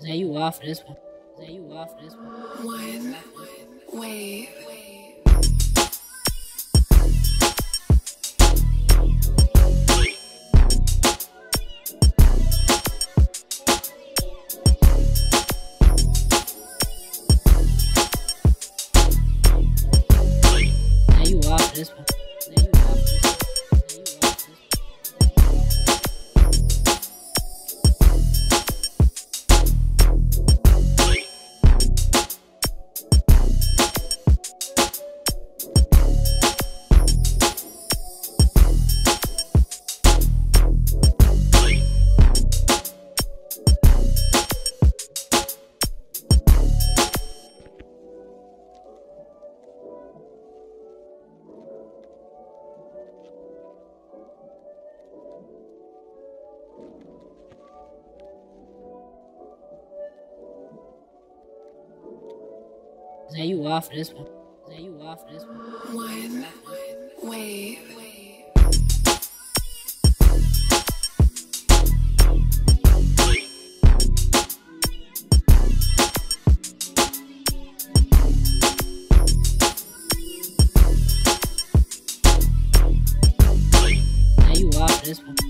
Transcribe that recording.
Zay, you off this one. Zay, you off this one. One wave. Zay, you off this one. Now you off this one. Now you off this one. One wave. Now you off this one.